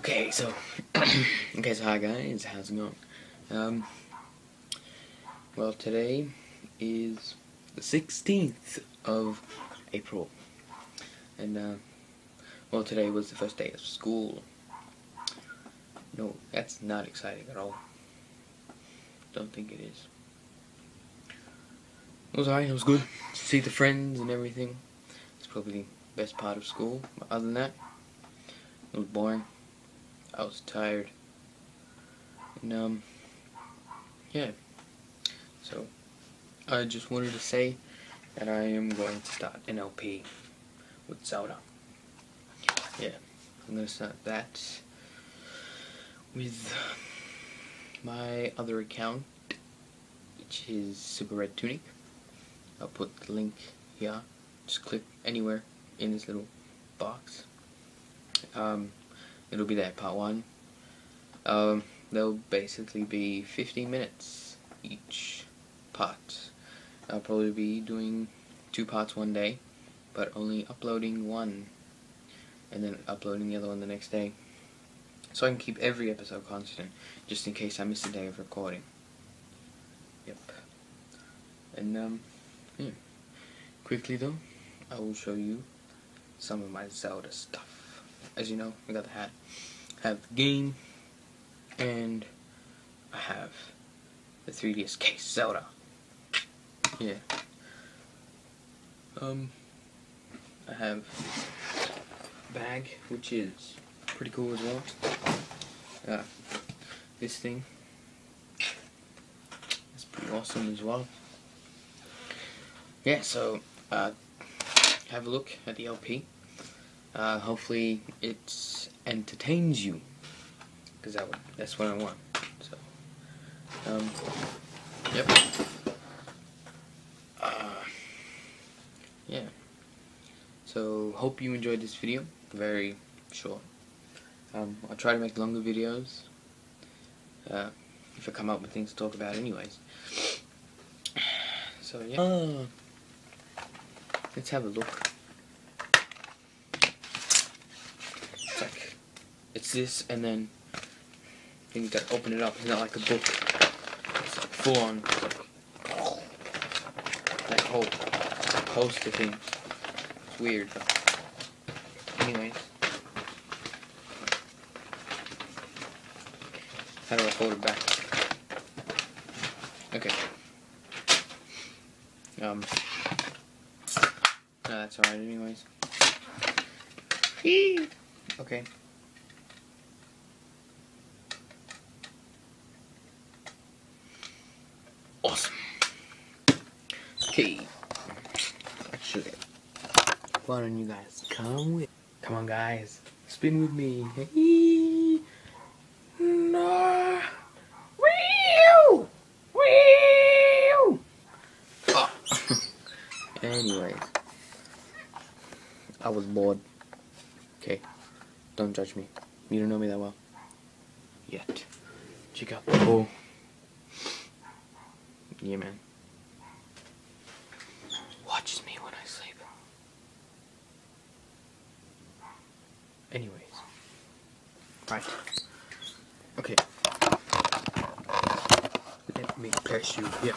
Okay, so okay, so hi guys, how's it going? Um, well, today is the 16th of April, and uh, well, today was the first day of school. No, that's not exciting at all. Don't think it is. It was alright. It was good. To see the friends and everything. It's probably the best part of school. But other than that, it was boring. I was tired. And, um, yeah. So, I just wanted to say that I am going to start an LP with Zelda. Yeah, I'm going to start that with my other account, which is Super Red Tunic. I'll put the link here. Just click anywhere in this little box. Um, it'll be there, part one. Um, they'll basically be 15 minutes each part. I'll probably be doing two parts one day, but only uploading one, and then uploading the other one the next day. So I can keep every episode constant, just in case I miss a day of recording. Yep. And, um, yeah. Quickly though, I will show you some of my Zelda stuff. As you know, I got the hat, I have the game, and I have the 3DS case Zelda. Yeah. Um, I have bag, which is pretty cool as well. Uh, this thing is pretty awesome as well. Yeah, so uh, have a look at the LP. Uh, hopefully it entertains you, because that, that's what I want. So, um, yep. Uh, yeah. So, hope you enjoyed this video. Very short. Um, I'll try to make longer videos. Uh, if I come up with things to talk about anyways. So, yeah. Uh, let's have a look. It's like, it's this and then you gotta open it up. It's not like a book. It's like full on. Like, whole poster thing. It's weird, anyways. How do I fold it back? Okay. Um. No, that's alright anyways. Okay. Awesome. Okay. Sugar. Why don't you guys come with? Come on, guys. Spin with me. Hey. No. Wee! Wee! Oh. Ah. Anyways. I was bored. Okay. Don't judge me. You don't know me that well. Yet. Check out the hole. Yeah, man. Watches me when I sleep. Anyways. Right. Okay. Let me press you here.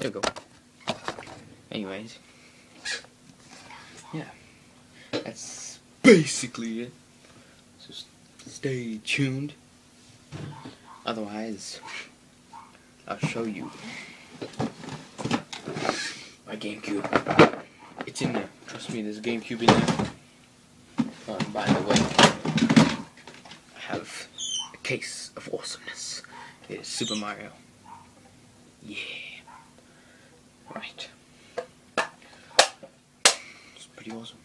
There we go. Anyways. Yeah. That's basically it. Just stay tuned. Otherwise, I'll show you my GameCube. It's in there. Trust me, there's a GameCube in there. Oh, by the way, I have a case of awesomeness. It is Super Mario. Yeah. Right. It's pretty awesome.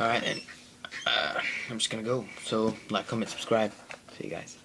Alright then. I'm just gonna go. So, like, comment, subscribe. See you guys.